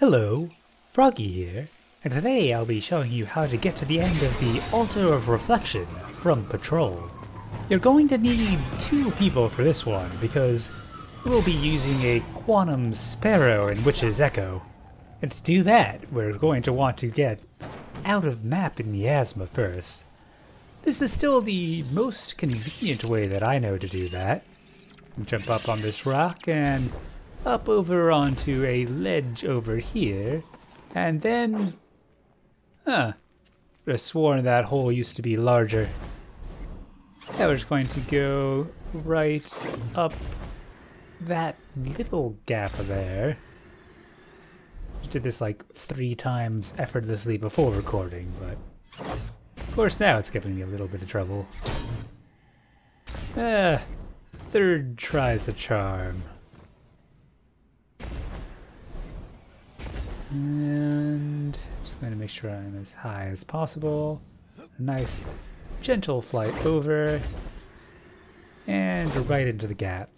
Hello, Froggy here, and today I'll be showing you how to get to the end of the Altar of Reflection from Patrol. You're going to need two people for this one because we'll be using a Quantum Sparrow in Witch's Echo. And to do that, we're going to want to get out of map in Miasma first. This is still the most convenient way that I know to do that. Jump up on this rock and up over onto a ledge over here, and then... Huh. Have sworn that hole used to be larger. That was going to go right up that little gap there. Just did this like three times effortlessly before recording, but of course now it's giving me a little bit of trouble. Ah, third tries the charm. And just going to make sure I'm as high as possible. A nice gentle flight over and right into the gap.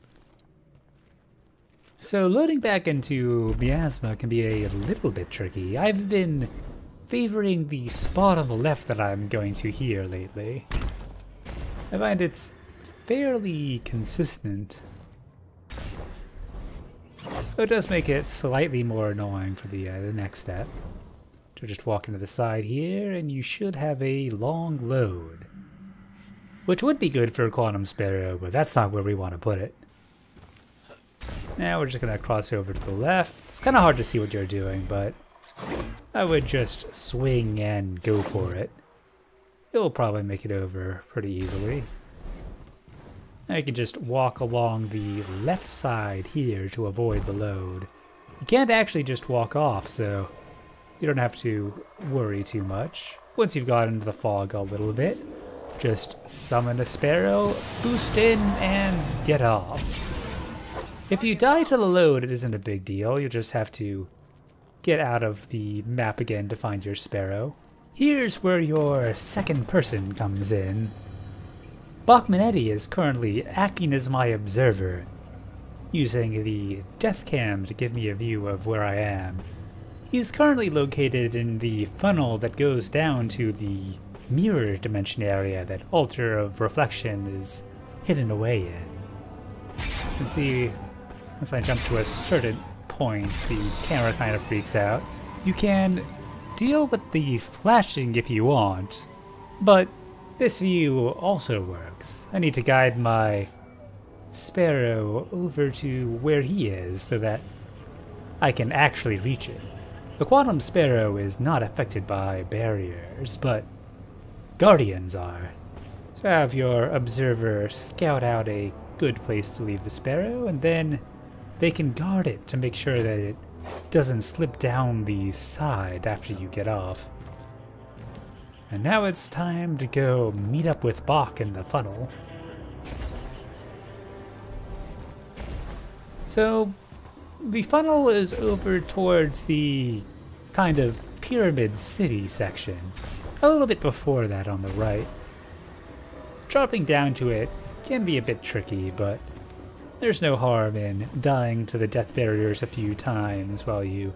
So loading back into Miasma can be a little bit tricky. I've been favoring the spot on the left that I'm going to here lately. I find it's fairly consistent Though it does make it slightly more annoying for the, uh, the next step. So just walk into the side here, and you should have a long load. Which would be good for a Quantum Sparrow, but that's not where we want to put it. Now we're just going to cross over to the left. It's kind of hard to see what you're doing, but I would just swing and go for it. It'll probably make it over pretty easily. Now you can just walk along the left side here to avoid the load. You can't actually just walk off, so you don't have to worry too much. Once you've got into the fog a little bit, just summon a sparrow, boost in, and get off. If you die to the load, it isn't a big deal. You'll just have to get out of the map again to find your sparrow. Here's where your second person comes in. Bachmanetti is currently acting as my observer, using the death cam to give me a view of where I am. He is currently located in the funnel that goes down to the mirror dimension area that Altar of Reflection is hidden away in. You can see, once I jump to a certain point, the camera kind of freaks out. You can deal with the flashing if you want, but this view also works. I need to guide my sparrow over to where he is so that I can actually reach it. The quantum sparrow is not affected by barriers, but guardians are. So have your observer scout out a good place to leave the sparrow, and then they can guard it to make sure that it doesn't slip down the side after you get off. And now it's time to go meet up with Bach in the funnel. So, the funnel is over towards the kind of pyramid city section, a little bit before that on the right. Dropping down to it can be a bit tricky, but there's no harm in dying to the death barriers a few times while you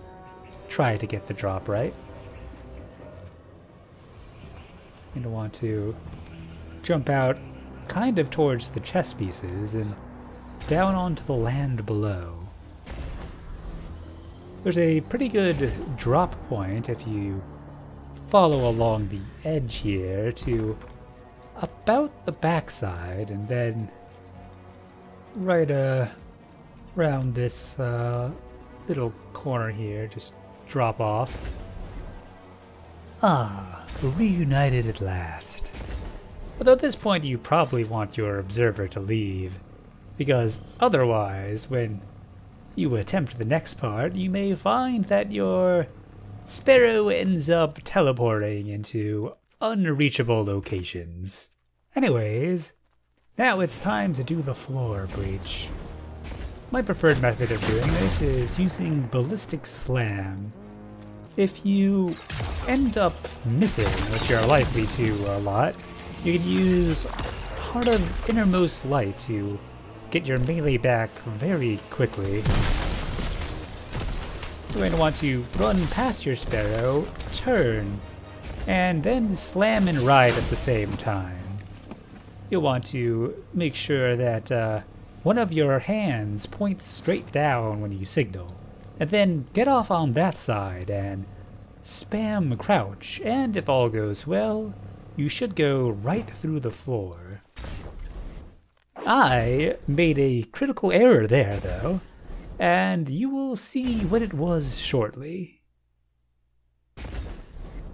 try to get the drop right. Going to want to jump out kind of towards the chess pieces and down onto the land below. There's a pretty good drop point if you follow along the edge here to about the backside and then right uh, around this uh, little corner here, just drop off. Ah, reunited at last. But at this point you probably want your observer to leave, because otherwise, when you attempt the next part, you may find that your sparrow ends up teleporting into unreachable locations. Anyways, now it's time to do the floor breach. My preferred method of doing this is using Ballistic Slam. If you end up missing, which you're likely to a lot, you can use Heart of Innermost Light to get your melee back very quickly. you're going to want to run past your sparrow, turn, and then slam and ride at the same time. You'll want to make sure that uh, one of your hands points straight down when you signal, and then get off on that side and spam crouch, and if all goes well, you should go right through the floor. I made a critical error there, though, and you will see what it was shortly.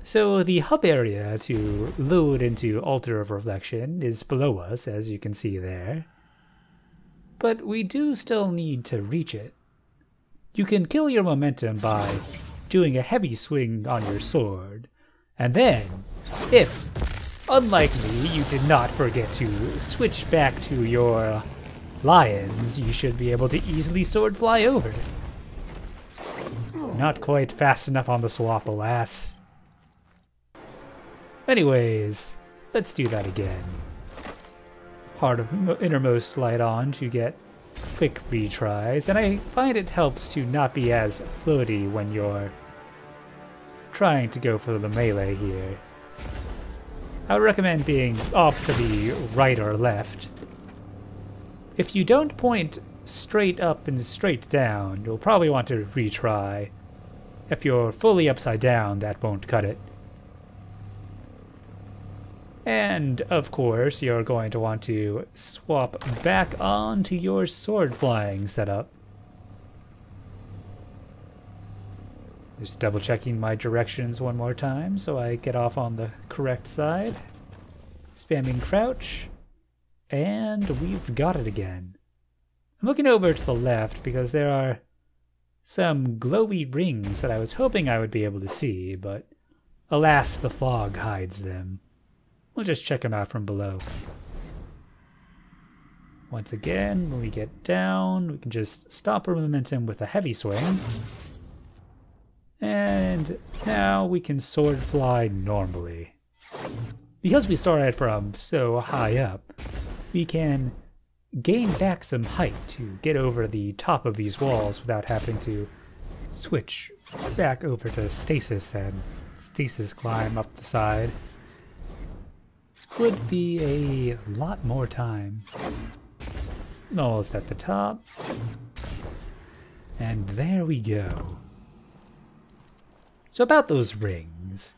So the hub area to load into Altar of Reflection is below us, as you can see there. But we do still need to reach it. You can kill your momentum by doing a heavy swing on your sword, and then, if, unlike me, you did not forget to switch back to your lions, you should be able to easily sword fly over. Not quite fast enough on the swap, alas. Anyways, let's do that again. Heart of Innermost Light on to get quick retries, and I find it helps to not be as floaty when you're trying to go for the melee here. I would recommend being off to the right or left. If you don't point straight up and straight down, you'll probably want to retry. If you're fully upside down, that won't cut it. And, of course, you're going to want to swap back onto your sword flying setup. Just double checking my directions one more time so I get off on the correct side. Spamming crouch. And we've got it again. I'm looking over to the left because there are some glowy rings that I was hoping I would be able to see, but alas, the fog hides them. We'll just check them out from below. Once again, when we get down, we can just stop our momentum with a heavy swing. And now we can sword fly normally. Because we started from so high up, we can gain back some height to get over the top of these walls without having to switch back over to stasis and stasis climb up the side would be a lot more time. Almost at the top. And there we go. So about those rings.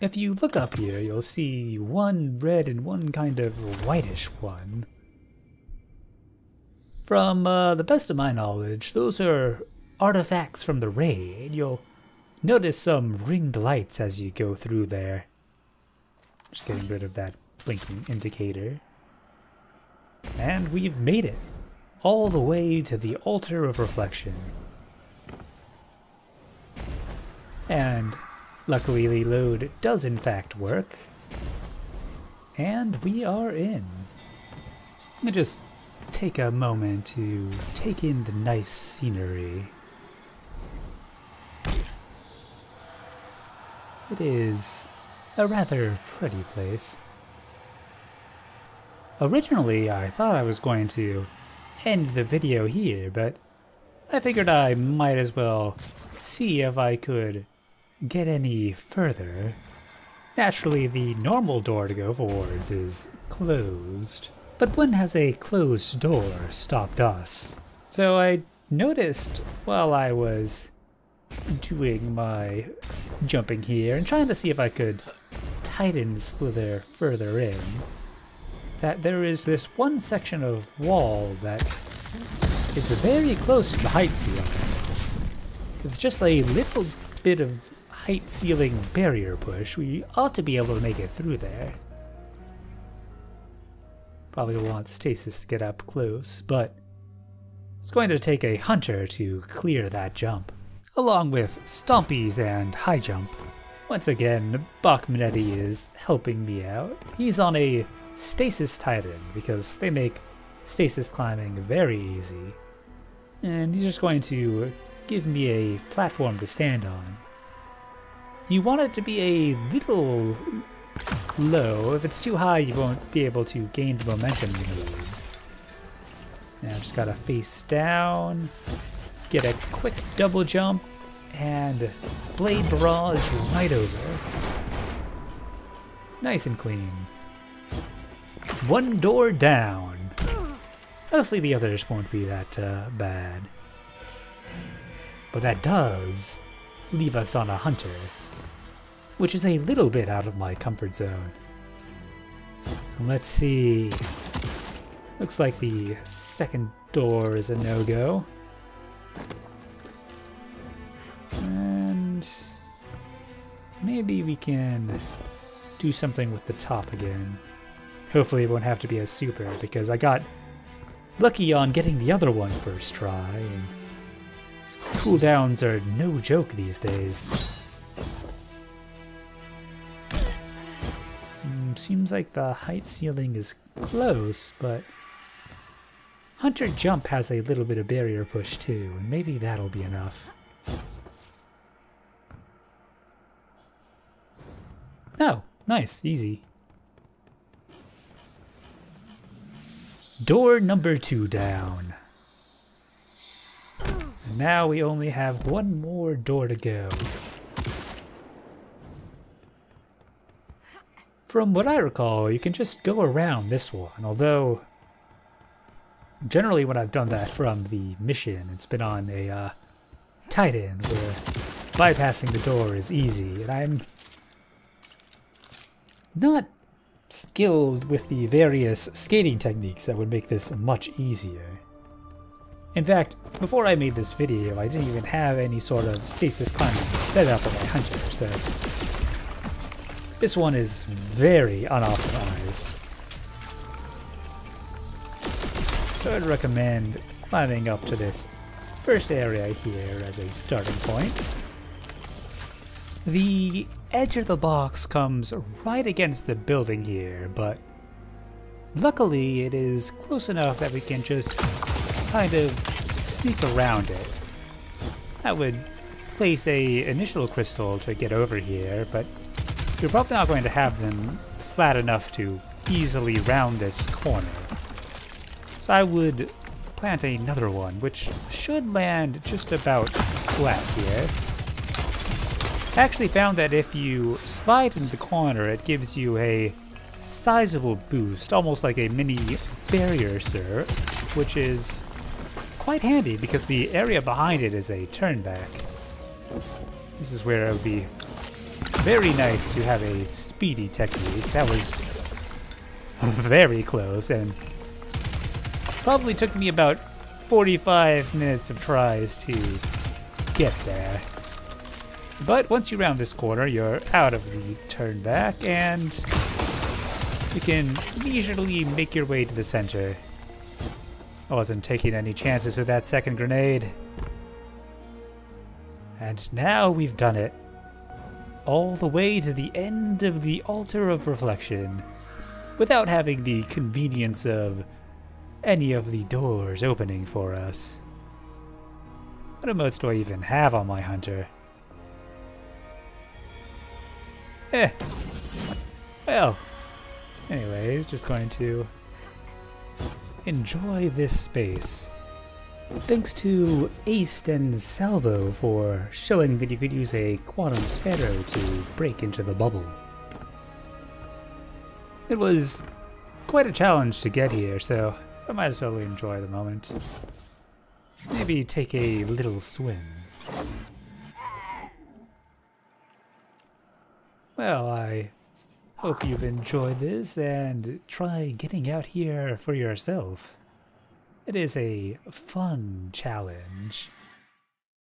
If you look up here, you'll see one red and one kind of whitish one. From uh, the best of my knowledge, those are artifacts from the raid. You'll notice some ringed lights as you go through there. Just getting rid of that blinking indicator. And we've made it. All the way to the Altar of Reflection. And luckily the load does in fact work. And we are in. Let me just take a moment to take in the nice scenery. It is a rather pretty place. Originally, I thought I was going to end the video here, but I figured I might as well see if I could get any further. Naturally, the normal door to go forwards is closed, but when has a closed door stopped us? So I noticed while I was doing my jumping here and trying to see if I could titan slither further in, that there is this one section of wall that is very close to the height ceiling. With just a little bit of height ceiling barrier push, we ought to be able to make it through there. Probably want stasis to get up close, but it's going to take a hunter to clear that jump along with Stompees and High Jump. Once again, Bachmanetti is helping me out. He's on a Stasis Titan because they make stasis climbing very easy. And he's just going to give me a platform to stand on. You want it to be a little low. If it's too high, you won't be able to gain the momentum you need. Now just gotta face down get a quick double jump and blade barrage right over. Nice and clean. One door down. Hopefully the others won't be that uh, bad. But that does leave us on a hunter, which is a little bit out of my comfort zone. Let's see. Looks like the second door is a no-go. Maybe we can do something with the top again. Hopefully it won't have to be a super because I got lucky on getting the other one first try. And cooldowns are no joke these days. Mm, seems like the height ceiling is close, but Hunter Jump has a little bit of barrier push too, and maybe that'll be enough. Oh, nice, easy. Door number two down. And now we only have one more door to go. From what I recall, you can just go around this one, although generally when I've done that from the mission, it's been on a uh, Titan where bypassing the door is easy, and I'm not skilled with the various skating techniques that would make this much easier. In fact, before I made this video, I didn't even have any sort of stasis climbing set up on my hunter, so this one is very unoptimized. So I'd recommend climbing up to this first area here as a starting point. The edge of the box comes right against the building here, but luckily it is close enough that we can just kind of sneak around it. I would place a initial crystal to get over here, but you're probably not going to have them flat enough to easily round this corner. So I would plant another one, which should land just about flat here. Actually found that if you slide into the corner, it gives you a sizable boost, almost like a mini barrier sir, which is quite handy because the area behind it is a turn back. This is where it would be very nice to have a speedy technique. That was very close and probably took me about 45 minutes of tries to get there. But once you round this corner, you're out of the turn back, and you can leisurely make your way to the center. I wasn't taking any chances with that second grenade. And now we've done it. All the way to the end of the Altar of Reflection, without having the convenience of any of the doors opening for us. What emotes do I even have on my hunter? Eh. Well. Anyways, just going to enjoy this space. Thanks to Aste and Salvo for showing that you could use a Quantum Sparrow to break into the bubble. It was quite a challenge to get here, so I might as well enjoy the moment. Maybe take a little swim. Well, I hope you've enjoyed this and try getting out here for yourself. It is a fun challenge.